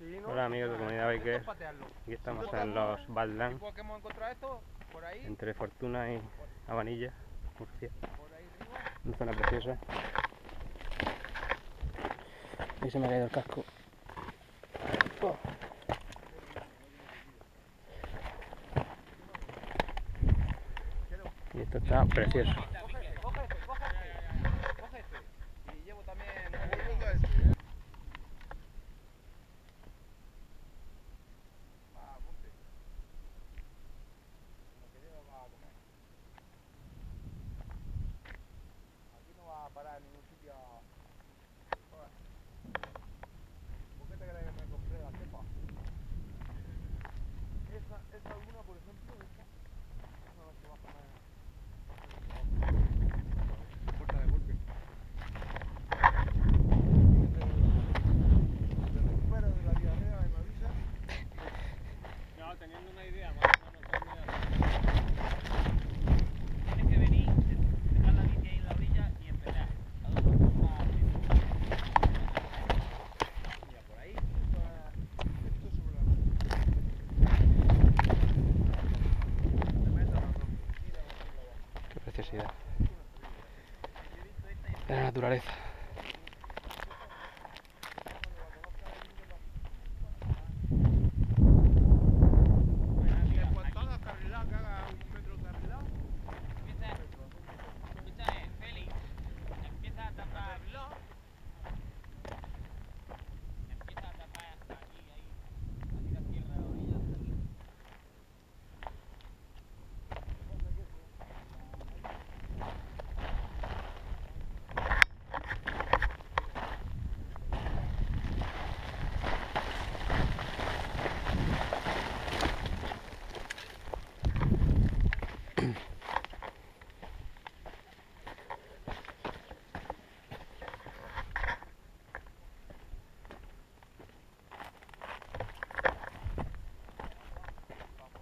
Hola amigos de Comunidad Biker, aquí estamos en los Badlands, entre Fortuna y Habanilla, Murcia, una zona preciosa. Ahí se me ha caído el casco. Y esto está precioso. biodiversidad, la naturaleza.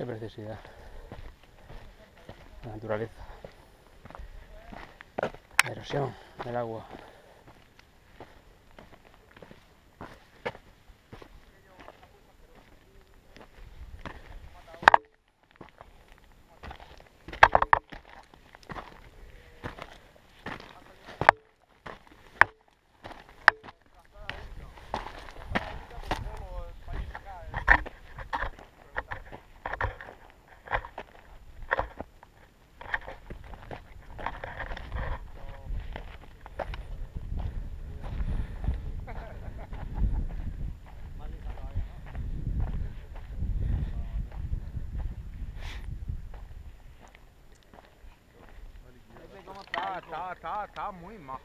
Qué preciosidad. La naturaleza. La erosión del agua. tá, tá, tá muito mal.